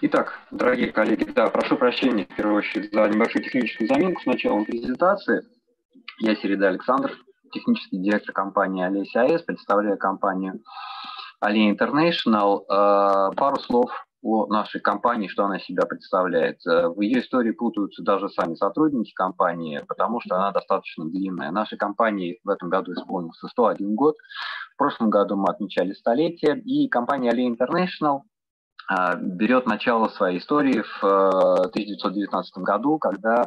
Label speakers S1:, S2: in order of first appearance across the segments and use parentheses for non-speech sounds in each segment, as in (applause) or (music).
S1: Итак, дорогие коллеги, да, прошу прощения в первую очередь за небольшую техническую заминку с началом презентации. Я Середа Александр, технический директор компании Алися АЭС, представляю компанию Али International. Э, пару слов о нашей компании, что она себя представляет. Э, в ее истории путаются даже сами сотрудники компании, потому что она достаточно длинная. Нашей компании в этом году исполнился 101 год. В прошлом году мы отмечали столетие, и компания Ali International берет начало своей истории в 1919 э, году, когда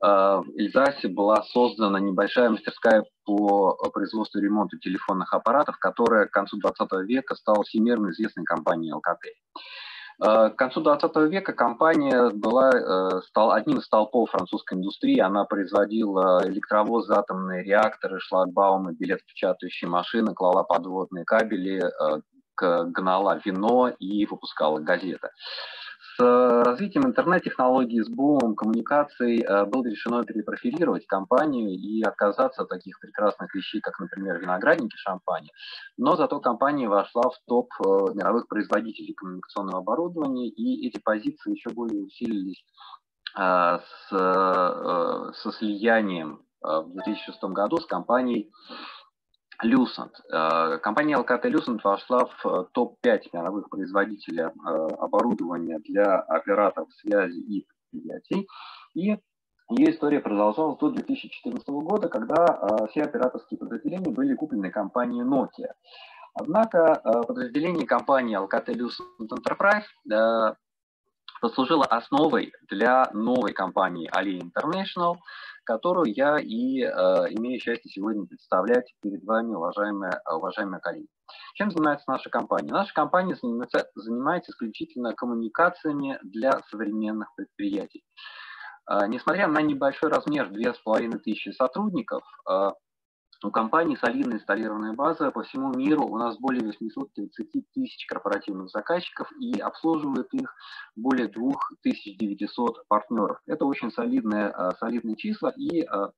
S1: в Эльзасе была создана небольшая мастерская по производству и ремонту телефонных аппаратов, которая к концу 20 века стала всемирно известной компанией Alcatel. Э, к концу 20 века компания была э, стал одним из столпов французской индустрии. Она производила электровозы, атомные реакторы, шлагбаумы, билетопечатающие машины, клала подводные кабели, э, гнала вино и выпускала газеты. С развитием интернет-технологий, с бумом коммуникаций э, было решено перепрофилировать компанию и отказаться от таких прекрасных вещей, как, например, виноградники шампани. Но зато компания вошла в топ э, мировых производителей коммуникационного оборудования, и эти позиции еще более усилились э, с, со слиянием в 2006 году с компанией Lucent. Э, компания Alcatel Lucent вошла в э, топ-5 мировых производителей э, оборудования для операторов связи и предприятий. И ее история продолжалась до 2014 года, когда все операторские подразделения были куплены компанией Nokia. Однако подразделение компании Alcatel Lucent Enterprise послужило основой для новой компании Ali International – которую я и э, имею счастье сегодня представлять перед вами, уважаемые, уважаемые коллеги. Чем занимается наша компания? Наша компания занимается, занимается исключительно коммуникациями для современных предприятий. Э, несмотря на небольшой размер 2500 сотрудников, э, у компании солидная инсталлированная база по всему миру. У нас более 830 тысяч корпоративных заказчиков и обслуживает их более 2900 партнеров. Это очень солидные, а, солидные числа. И а,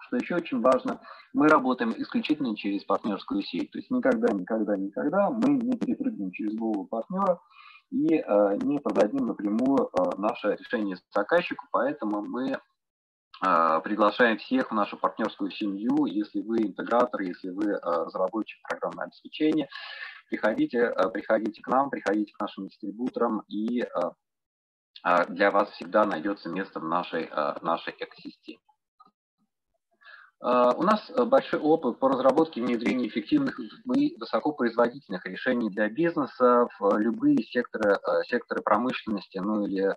S1: что еще очень важно, мы работаем исключительно через партнерскую сеть. То есть никогда, никогда, никогда мы не перепрыгнем через голову партнера и э, не продадим напрямую наше решение заказчику, поэтому мы а, приглашаем всех в нашу партнерскую семью. Если вы интегратор, если вы а, разработчик программного обеспечения, приходите, а, приходите к нам, приходите к нашим дистрибуторам, и для вас всегда найдется место в нашей, нашей экосистеме. У нас большой опыт по разработке и внедрению эффективных и высокопроизводительных решений для бизнеса в любые секторы, секторы промышленности, ну или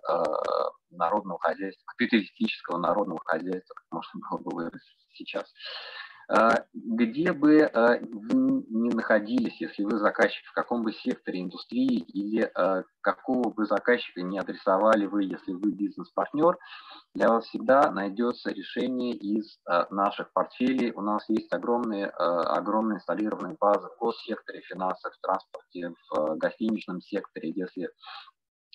S1: народного хозяйства, капиталистического народного хозяйства, как можно было бы выразить сейчас. А, где бы а, вы ни находились, если вы заказчик, в каком бы секторе индустрии или а, какого бы заказчика не адресовали вы, если вы бизнес-партнер, для вас всегда найдется решение из наших портфелей. У нас есть огромные, огромные инсталлированные базы в секторе финансов, в транспорте, в гостиничном секторе. Если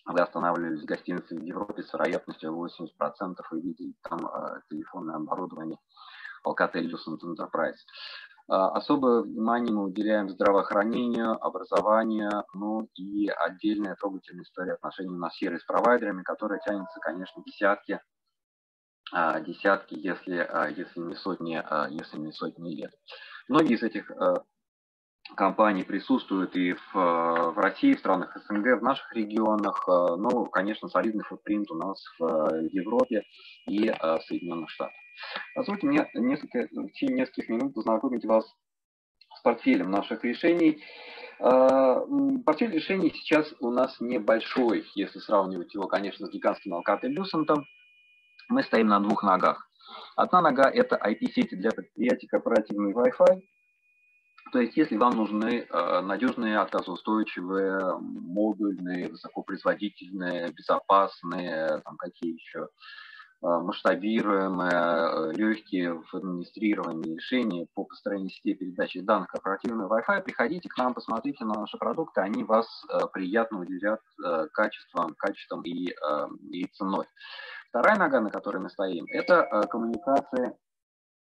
S1: вы останавливались в гостинице в Европе с вероятностью 80% и видели там телефонное оборудование Alcatel Lucent Enterprise. Особое внимание мы уделяем здравоохранению, образованию, ну и отдельная трогательная история отношений у нас с сервис-провайдерами, которая тянется, конечно, десятки, э, десятки, если, э, если, не сотни, э, если не сотни лет. Многие из этих компании присутствуют и в, в России, в странах СНГ, в наших регионах. Ну, конечно, солидный футпринт у нас в Европе и в Соединенных Штатах. Позвольте мне несколько, в течение нескольких минут познакомить вас с портфелем наших решений. Портфель решений сейчас у нас небольшой, если сравнивать его, конечно, с гигантским Alcatel Lucent. Мы стоим на двух ногах. Одна нога – это IP-сети для предприятий корпоративный Wi-Fi, то есть, если вам нужны э, надежные, отказоустойчивые, модульные, высокопроизводительные, безопасные, там какие еще масштабируемые, э, легкие в администрировании решения по построению сети передачи данных корпоративного Wi-Fi, приходите к нам, посмотрите на наши продукты, они вас приятно удивят качеством, качеством и, и ценой. Вторая нога, на которой мы стоим, это коммуникация,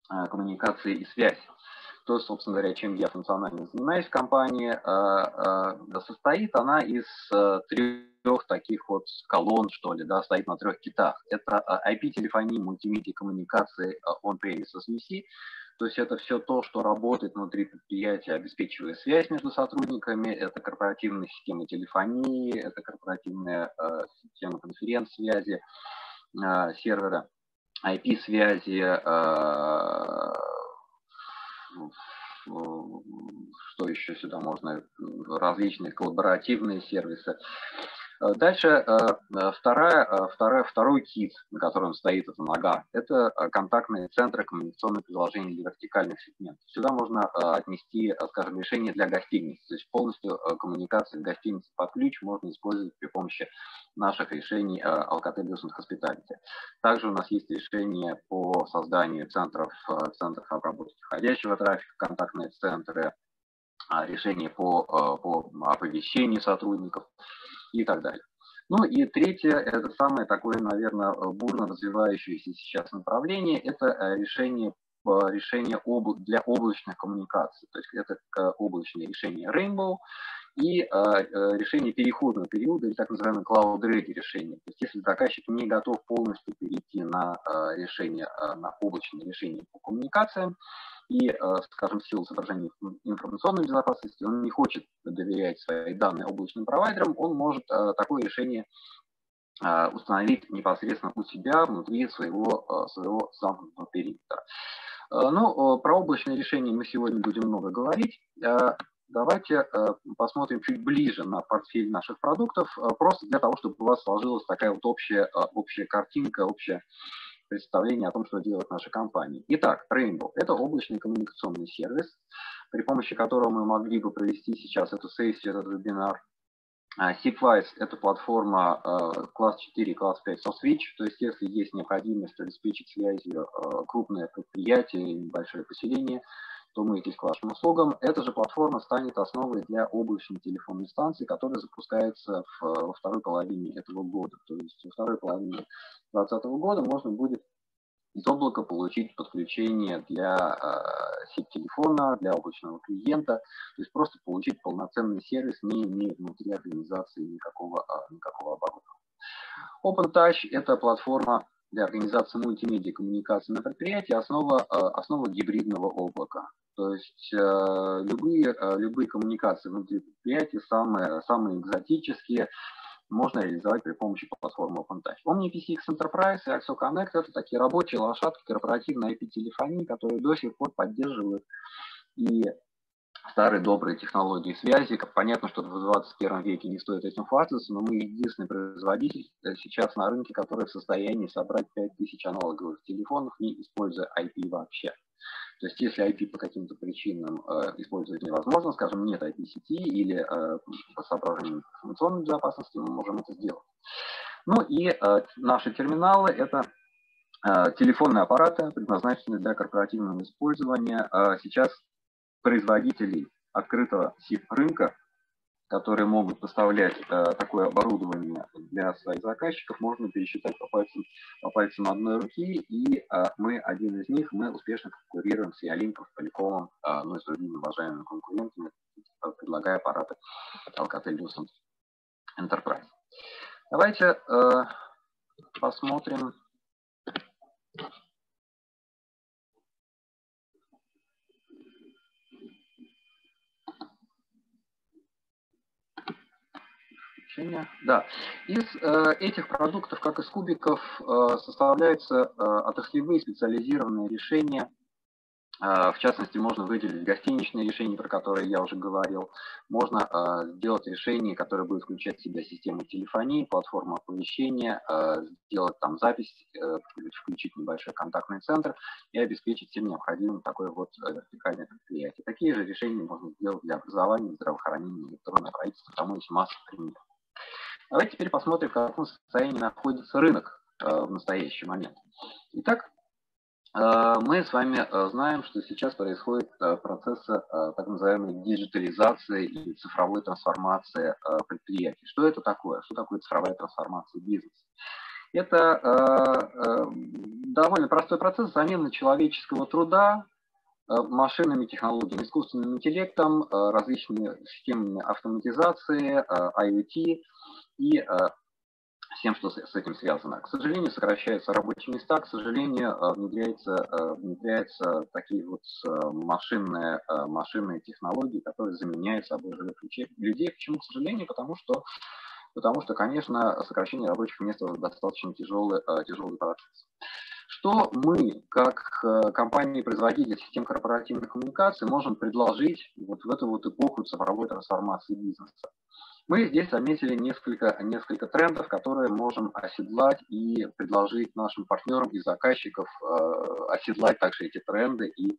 S1: коммуникация и связь то, собственно говоря, чем я функционально занимаюсь в компании, состоит она из трех трех таких вот колонн, что ли, да, стоит на трех китах. Это IP-телефония, мультимедиа коммуникации on-premise SVC, то есть это все то, что работает внутри предприятия, обеспечивая связь между сотрудниками, это корпоративная система телефонии, это корпоративная э, система конференц-связи, э, сервера IP-связи, э, что еще сюда можно, различные коллаборативные сервисы. Э, дальше э, э, вторая, вторая, второй кит, на котором стоит эта нога, это контактные центры коммуникационных приложений для вертикальных сегментов. Сюда можно отнести, скажем, решение для гостиниц. То есть полностью коммуникации гостиницы под ключ можно использовать при помощи наших решений Alcatel Business Hospitality. Также у нас есть решение по созданию центров, центров обработки входящего трафика, контактные центры, решения по, по оповещению сотрудников и так далее. Ну и третье, это самое такое, наверное, бурно развивающееся сейчас направление, это э, решение э, решение для облачных коммуникаций. То есть это облачное решение Rainbow и э, решение переходного периода, или так называемое Cloud Ready решение. То есть если заказчик не готов полностью перейти на решение, на облачное решение по коммуникациям, и, э, скажем, в силу соображений информационной безопасности, он не хочет доверять свои данные облачным провайдерам, он может э, такое решение э, установить непосредственно у себя внутри своего, своего замкнутого периметра. Ну, про облачные решения мы сегодня будем много говорить. Давайте посмотрим чуть ближе на портфель наших продуктов, просто для того, чтобы у вас сложилась такая вот общая, общая картинка, общая представление о том, что делает наша компания. Итак, Rainbow – это облачный коммуникационный сервис, при помощи которого мы могли бы провести сейчас эту сессию, этот вебинар. Seepwise – это платформа э, класс 4, класс 5 со Switch, то есть если есть необходимость обеспечить связью э, крупное предприятие или небольшое поселение, то мы идти к вашим услугам. Эта же платформа станет основой для облачной телефонной станции, которая запускается в, во второй половине этого года. То есть во второй половине 2020 года можно будет из облака получить подключение для э, сеть телефона, для облачного клиента, то есть просто получить полноценный сервис, не имея внутри организации никакого, э, никакого оборудования. OpenTouch – это платформа для организации мультимедиа коммуникации на предприятии, основа, э, основа гибридного облака. То есть э, любые, э, любые коммуникации внутри предприятия, самые, самые экзотические, можно реализовать при помощи платформы OpenTouch. OmniPCX Enterprise и Axo Connect – это такие рабочие лошадки корпоративной IP-телефонии, которые до сих пор поддерживают и старые добрые технологии связи. Понятно, что в 21 веке не стоит этим хвастаться, но мы единственный производитель сейчас на рынке, который в состоянии собрать 5000 аналоговых телефонов, не используя IP вообще. То есть если IP по каким-то причинам э, использовать невозможно, скажем, нет IP-сети или э, по соображениям информационной безопасности, мы можем это сделать. Ну и э, наши терминалы – это э, телефонные аппараты, предназначенные для корпоративного использования. Э, сейчас производителей открытого SIP-рынка которые могут поставлять э, такое оборудование для своих заказчиков, можно пересчитать по пальцам, по пальцам одной руки, и э, мы, один из них, мы успешно конкурируем с Ялинком, с Поликомом, э, ну и с другими уважаемыми конкурентами, э, предлагая аппараты Alcatel Lucent Enterprise. Давайте э, посмотрим Решение. Да. Из э, этих продуктов, как из кубиков, э, составляются э, отраслевые специализированные решения. Э, в частности, можно выделить гостиничные решения, про которые я уже говорил. Можно э, сделать решение, которое будет включать в себя систему телефонии, платформу оповещения, э, сделать там запись, э, включить небольшой контактный центр и обеспечить всем необходимым такое вот э, вертикальное предприятие. Такие же решения можно сделать для образования, здравоохранения, электронного правительства. Тому есть масса примеров. Давайте теперь посмотрим, в каком состоянии находится рынок э, в настоящий момент. Итак, э, мы с вами э, знаем, что сейчас происходит процесс так называемой диджитализации и цифровой трансформации предприятий. Что это такое? Что такое цифровая трансформация бизнеса? Это довольно простой процесс замены человеческого труда машинными технологиями, искусственным интеллектом, различными системами автоматизации, IoT и всем, что с этим связано. К сожалению, сокращаются рабочие места, к сожалению, внедряются, внедряются такие вот машинные, машинные технологии, которые заменяют собой живых людей. Почему, к сожалению? Потому что потому что, конечно, сокращение рабочих мест – достаточно тяжелый, э, тяжелый процесс. Что мы, как э, компания-производитель систем корпоративных коммуникаций, можем предложить вот в эту вот эпоху цифровой трансформации бизнеса? Мы здесь заметили несколько, несколько трендов, которые можем оседлать и предложить нашим партнерам и заказчикам э, оседлать также эти тренды и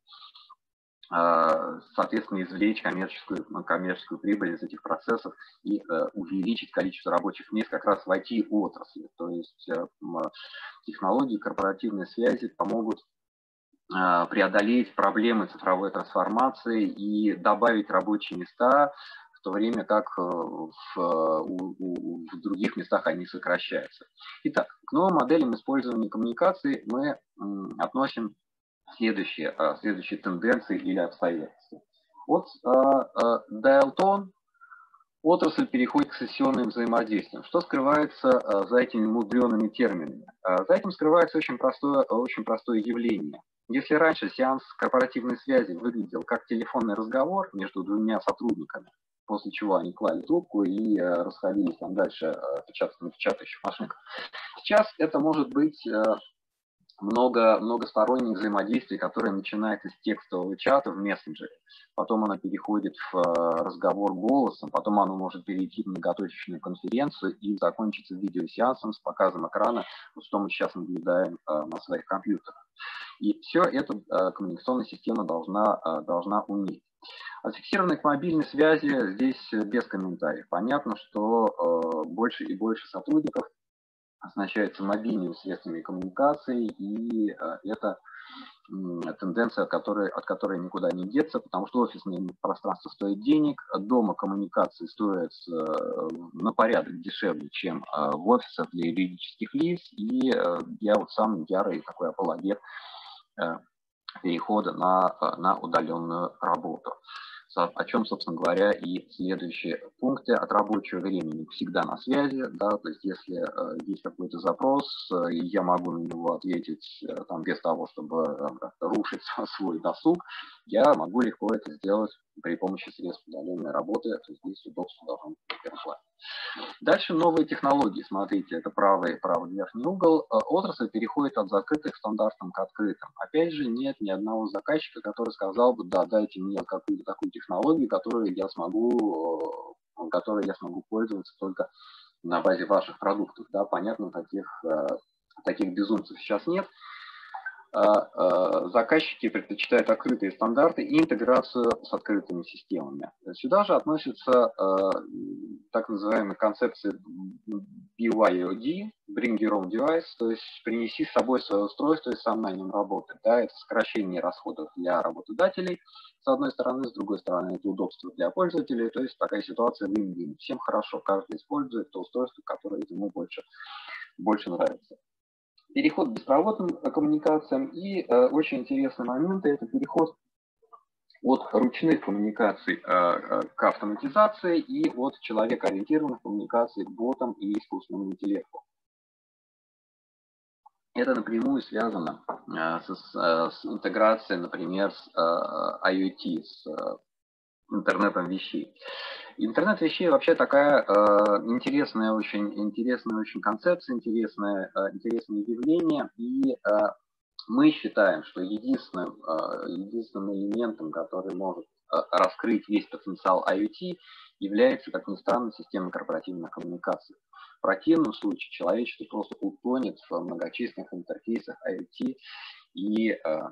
S1: соответственно, извлечь коммерческую, ну, коммерческую прибыль из этих процессов и э, увеличить количество рабочих мест как раз в IT-отрасли. То есть э, технологии корпоративной связи помогут э, преодолеть проблемы цифровой трансформации и добавить рабочие места, в то время как в, у, у, в других местах они сокращаются. Итак, к новым моделям использования коммуникаций мы относим следующие, а, следующие тенденции или обстоятельства. От Dial отрасль переходит к сессионным взаимодействиям. Что скрывается а, за этими мудреными терминами? А, за этим скрывается очень простое, очень простое явление. Если раньше сеанс корпоративной связи выглядел как телефонный разговор между двумя сотрудниками, после чего они клали трубку и расходились там дальше печатать на печатающих машинках. Сейчас это может быть много, многосторонних взаимодействий, которые начинаются с текстового чата в мессенджере, потом она переходит в э, разговор голосом, потом оно может перейти в многоточечную конференцию и закончиться видеосеансом с показом экрана, что мы сейчас наблюдаем э, на своих компьютерах. И все это э, коммуникационная система должна, должна уметь. А фиксированной к мобильной связи здесь без комментариев. Понятно, что больше и больше сотрудников оснащаются мобильными средствами коммуникации, и э, это тенденция, от которой, от которой никуда не деться, потому что офисное пространство стоит денег, дома коммуникации стоят э, на порядок дешевле, чем э, в офисах для юридических лиц, и я вот сам ярый такой апологет перехода на, на удаленную работу о чем, собственно говоря, и следующие пункты от рабочего времени. Всегда на связи, да, то есть если э, есть какой-то запрос, э, я могу на него ответить э, там без того, чтобы э, рушить (laughs) свой досуг, я могу легко это сделать при помощи средств удаленной работы, здесь удобство должно быть. Дальше новые технологии. Смотрите, это правый, правый верхний угол. Э, отрасль переходит от закрытых стандартам к открытым. Опять же, нет ни одного заказчика, который сказал бы, да, дайте мне какую-то такую технологию, которую я смогу, э, которой я смогу пользоваться только на базе ваших продуктов. Да, понятно, таких, э, таких безумцев сейчас нет. А, а, заказчики предпочитают открытые стандарты и интеграцию с открытыми системами. Сюда же относятся а, так называемые концепции BYOD, Bring Your Own Device, то есть принеси с собой свое устройство и сам на нем работай. Да, это сокращение расходов для работодателей, с одной стороны, с другой стороны, это удобство для пользователей, то есть такая ситуация вин-вин. Всем хорошо, каждый использует то устройство, которое ему больше, больше нравится переход к беспроводным коммуникациям и э, очень интересный момент – это переход от ручных коммуникаций э, э, к автоматизации и от человекоориентированных коммуникаций к ботам и искусственному интеллекту. Это напрямую связано с, с интеграцией, например, с IoT, с интернетом вещей. Интернет вещей вообще такая э, интересная очень интересная очень концепция, интересное э, интересное явление, и э, мы считаем, что единственным э, единственным элементом, который может э, раскрыть весь потенциал IoT, является, как ни странно, система корпоративных коммуникаций. В противном случае человечество просто утонет в многочисленных интерфейсах IoT и Э,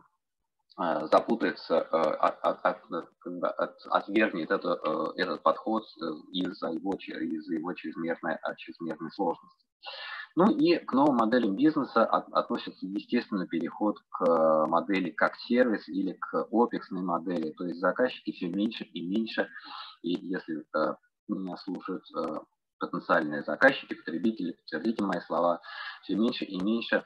S1: запутается, э, от, от, от, от, отвергнет это, э, этот подход из-за его, из его чрезмерной, чрезмерной сложности. Ну и к новым моделям бизнеса относится, естественно, переход к модели как сервис или к опексной модели. То есть заказчики все меньше и меньше, и если меня слушают потенциальные заказчики, потребители, подтвердите мои слова, все меньше и меньше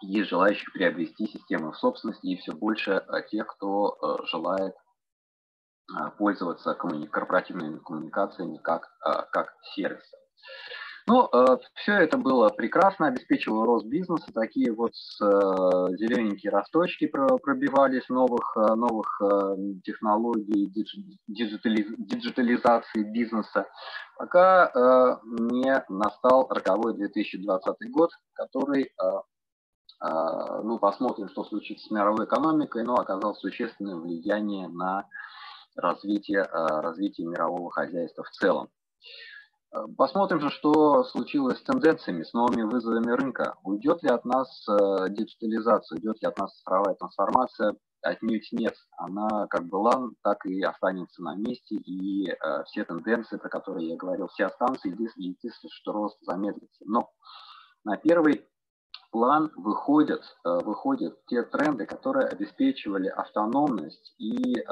S1: есть желающие приобрести систему в собственность и все больше тех, кто желает пользоваться коммуни корпоративными коммуникациями как, как сервисом. Ну, э, все это было прекрасно, обеспечивало рост бизнеса. Такие вот э, зелененькие росточки пробивались новых, э, новых технологий, диджитализации бизнеса, пока не настал роковой 2020 год, который, ну, посмотрим, что случится с мировой экономикой, но оказал существенное влияние на развитие, развитие мирового хозяйства в целом. Э, посмотрим же, что случилось с тенденциями, с новыми вызовами рынка. Уйдет ли от нас диджитализация, уйдет ли от нас цифровая трансформация? Отнюдь нет. Она как была, так и останется на месте. И все тенденции, про которые я говорил, все останутся. Единственное, что рост замедлится. Но на первый план выходят, э, выходят те тренды, которые обеспечивали автономность и э,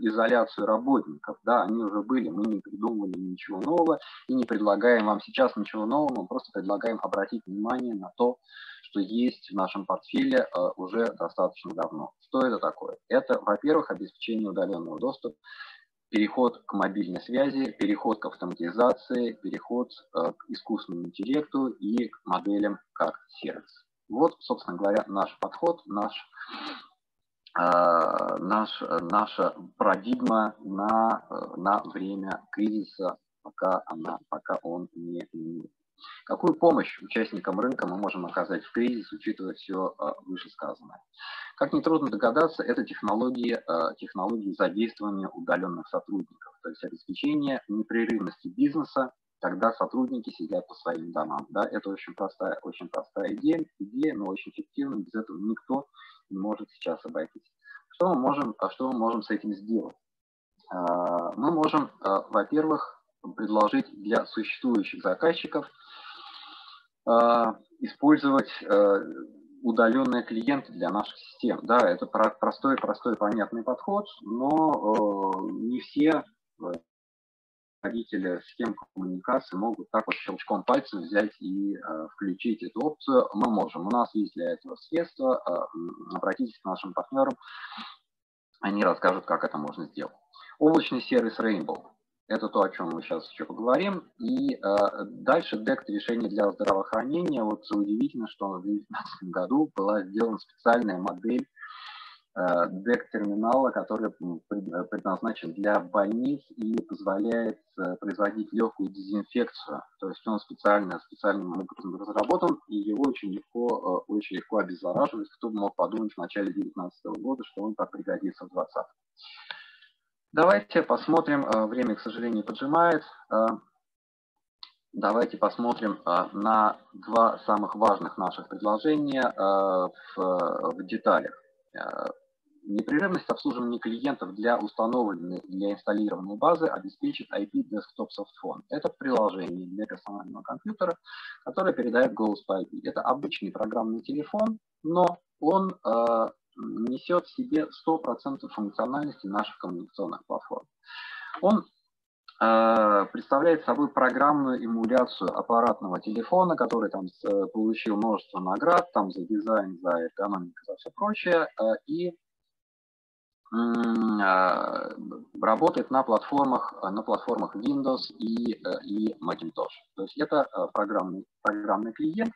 S1: изоляцию работников. Да, они уже были, мы не придумывали ничего нового и не предлагаем вам сейчас ничего нового, мы просто предлагаем обратить внимание на то, что есть в нашем портфеле э, уже достаточно давно. Что это такое? Это, во-первых, обеспечение удаленного доступа переход к мобильной связи, переход к автоматизации, переход э, к искусственному интеллекту и к моделям как сервис. Вот, собственно говоря, наш подход, наш, э, наш, наша парадигма на, э, на время кризиса, пока, она, пока он не, не Какую помощь участникам рынка мы можем оказать в кризис, учитывая все э, вышесказанное? Как нетрудно догадаться, это технологии, э, технологии задействования удаленных сотрудников, то есть обеспечение непрерывности бизнеса, когда сотрудники сидят по своим домам. Да, это очень простая, очень простая идея, идея, но очень эффективная, без этого никто не может сейчас обойтись. Что мы можем, а что мы можем с этим сделать? Мы можем, во-первых, предложить для существующих заказчиков а, использовать э, удаленные клиенты для наших систем. Да, это простой, простой, понятный подход, но э, не все родители систем коммуникации могут так вот щелчком пальца взять и э, включить эту опцию. Мы можем. У нас есть для этого средства. Обратитесь к нашим партнерам. Они расскажут, как это можно сделать. Облачный сервис Rainbow. Это то, о чем мы сейчас еще поговорим. И э, дальше DECT решение для здравоохранения. Вот удивительно, что в 2019 году была сделана специальная модель э, терминала, который предназначен для больниц и позволяет э, производить легкую дезинфекцию. То есть он специально, специальным образом разработан, и его очень легко, э, очень легко обеззараживать. Кто бы мог подумать в начале 2019 года, что он так пригодится в 2020. Давайте посмотрим, э, время, к сожалению, поджимает. Э, давайте посмотрим э, на два самых важных наших предложения в, деталях. Непрерывность обслуживания клиентов для установленной, для инсталлированной базы обеспечит IP Desktop Softphone. Это приложение для персонального компьютера, которое передает голос по IP. Это обычный программный телефон, но он несет в себе 100% функциональности наших коммуникационных платформ. Он э, представляет собой программную эмуляцию аппаратного телефона, который там э, получил множество наград там за дизайн, за экономику, за все прочее, э, и работает на платформах, на платформах Windows и, и Macintosh. То есть это программный, программный клиент,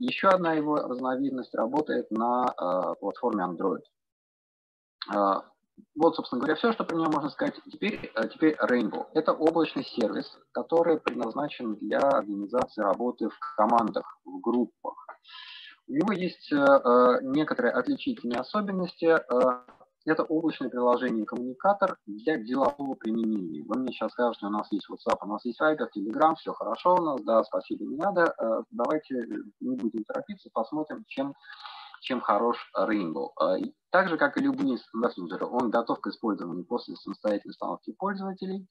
S1: еще одна его разновидность работает на э, платформе Android. Э, вот, собственно говоря, все, что про него можно сказать. Теперь, э, теперь Rainbow. Это облачный сервис, который предназначен для организации работы в командах, в группах. У него есть э, э некоторые отличительные особенности. Э, это облачное приложение коммуникатор для делового применения. Вы мне сейчас скажете, у нас есть WhatsApp, у нас есть Viber, Telegram, все хорошо у нас, да, спасибо, не надо. Э, давайте не будем торопиться, посмотрим, чем, чем хорош Rainbow. Э, так же, как и любые мессенджеры, он готов к использованию после самостоятельной установки пользователей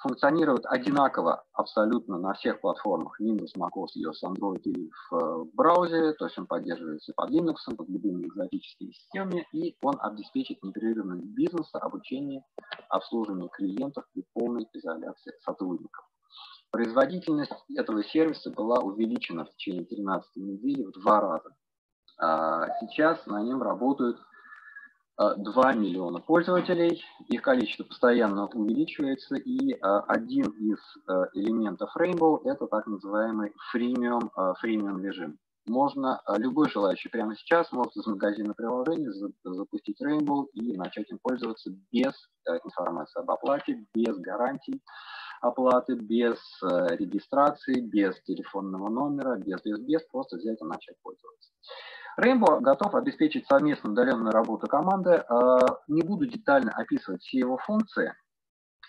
S1: функционирует одинаково абсолютно на всех платформах Windows, macOS, iOS, Android или в э, браузере, то есть он поддерживается под Linux, под любыми экзотическими системами, и он обеспечит непрерывность бизнеса, обучение, обслуживание клиентов и полной изоляции сотрудников. Производительность этого сервиса была увеличена в течение 13 недели в два раза. Сейчас на нем работают 2 миллиона пользователей, их количество постоянно увеличивается, и один из элементов Rainbow – это так называемый freemium, freemium режим можно, любой желающий прямо сейчас может из магазина приложений запустить Rainbow и начать им пользоваться без э, информации об оплате, без гарантий оплаты, без э, регистрации, без телефонного номера, без, без, без, просто взять и начать пользоваться. Rainbow готов обеспечить совместную удаленную работу команды. А, не буду детально описывать все его функции,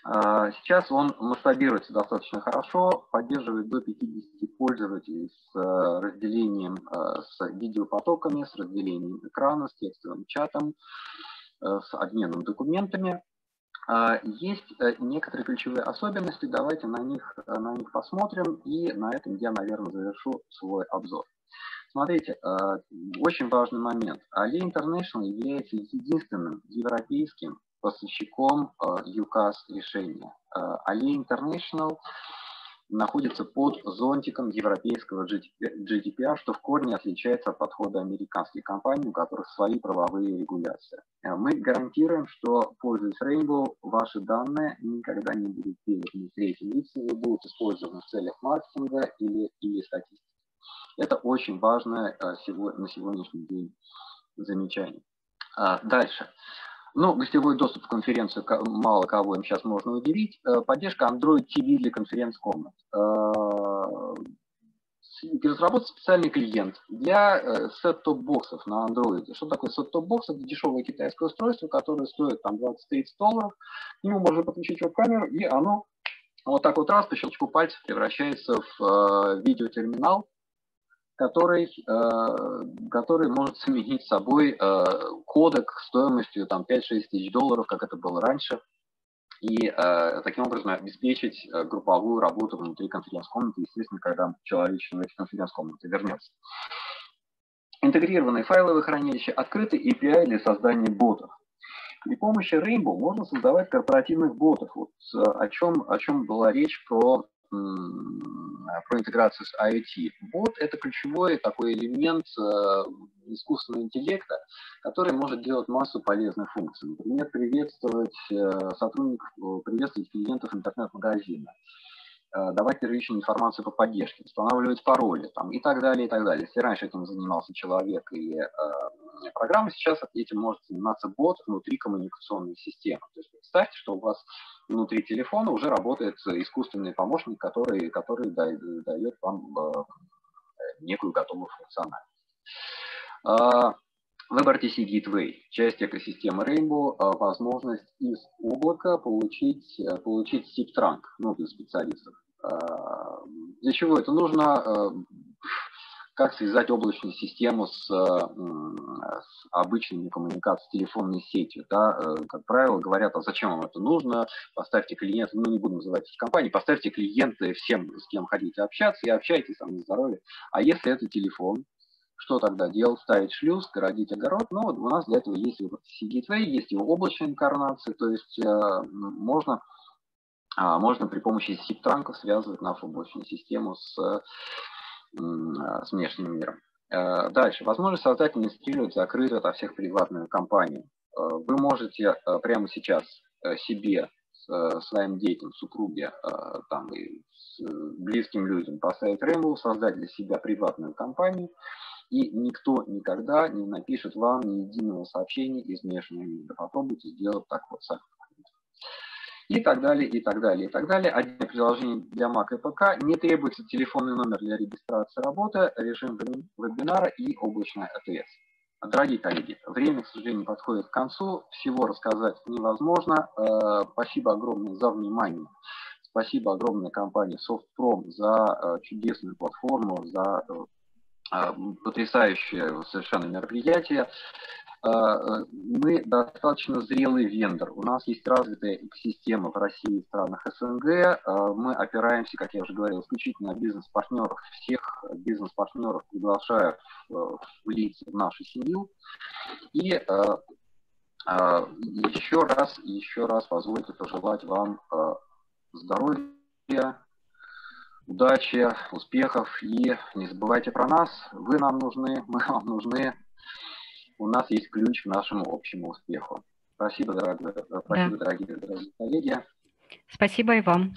S1: а, сейчас он масштабируется достаточно хорошо, поддерживает до 50 пользователей с э, разделением, э, с видеопотоками, с разделением экрана, с текстовым чатом, э, с обменом документами. Есть некоторые ключевые особенности, давайте на них, на них посмотрим, и на этом я, наверное, завершу свой обзор. Смотрите, очень важный момент. Ali International является единственным европейским поставщиком э, решения. Ali э, International находится под зонтиком европейского GDPR, что в корне отличается от подхода американских компаний, у которых свои правовые регуляции. Э, мы гарантируем, что, пользуясь Rainbow, ваши данные никогда не будут переданы третьим лицам и будут использованы в целях маркетинга или, или статистики. Это очень важное на сегодняшний день замечание. Дальше. Ну, гостевой доступ в конференцию мало кого им сейчас можно удивить. Э, поддержка Android TV для конференц-комнат. Э, разработать специальный клиент для э, set-top-box ов на Android. Что такое set-top-box? Это дешевое китайское устройство, которое стоит там 20-30 долларов. К нему можно подключить веб-камеру, и оно вот так вот раз по щелчку пальцев превращается в видеотерминал, который, э, который может заменить собой э, кодек стоимостью там, 5-6 тысяч долларов, как это было раньше, и э, таким образом обеспечить групповую работу внутри конференц-комнаты, естественно, когда человек в конференц-комнаты вернется. Интегрированные файловые хранилища, открытый API для создания ботов. При помощи Rainbow можно создавать корпоративных ботов. Вот о чем, о чем была речь про про интеграцию с IoT. Бот – это ключевой такой элемент э, искусственного интеллекта, который может делать массу полезных функций. Например, приветствовать э, сотрудников, приветствовать клиентов интернет-магазина, э, давать первичную информацию по поддержке, устанавливать пароли там, и так далее, и так далее. Если раньше этим занимался человек и э, программа, сейчас этим может заниматься бот внутри коммуникационной системы. То есть представьте, что у вас внутри телефона уже работает искусственный помощник, который, который дает вам э, некую готовую функциональность. А, WebRTC Gateway, часть экосистемы Rainbow, а, возможность из облака получить, э, получить SIP-транк ну, для специалистов. А, для чего это нужно? Э, как связать облачную систему с, с обычными коммуникациями, с телефонной сетью. Да? Э, как правило, говорят, а зачем вам это нужно, поставьте клиенты, ну не буду называть эти компании, поставьте клиенты всем, с кем хотите общаться, и общайтесь там на здоровье. А если это телефон, что тогда делать? Ставить шлюз, городить огород. Ну, вот у нас для этого есть Gateway, есть его облачная инкарнация, то есть э, можно, э, можно при помощи SIP-транков связывать нашу облачную систему с а, с внешним миром. Э, дальше. Возможность создать и администрировать закрыто от всех приватную компанию. Э, вы можете э, прямо сейчас себе, своим детям, супруге там, и с близким людям поставить Rainbow, создать для себя приватную компанию, и никто никогда не напишет вам ни единого сообщения из внешнего мира. Попробуйте сделать так вот и так далее, и так далее, и так далее. Отдельное приложение для Mac и ПК. Не требуется телефонный номер для регистрации работы, режим вебинара и облачная АТС. Дорогие коллеги, время, к сожалению, подходит к концу. Всего рассказать невозможно. Э, спасибо огромное за внимание. Спасибо огромное компании SoftProm за э, чудесную платформу, за э, потрясающее совершенно мероприятие. А, мы достаточно зрелый вендор. У нас есть развитая экосистема в России и странах СНГ. А, мы опираемся, как я уже говорил, исключительно на бизнес-партнеров. Всех бизнес-партнеров приглашаю влиться в нашу семью. И а, еще раз, еще раз позвольте пожелать вам здоровья, удачи, успехов и не забывайте про нас. Вы нам нужны, (laughs) мы вам нужны. у нас есть ключ к нашему общему успеху. Спасибо, дорогие, спасибо, да. дорогие, дорогие коллеги.
S2: Спасибо и вам.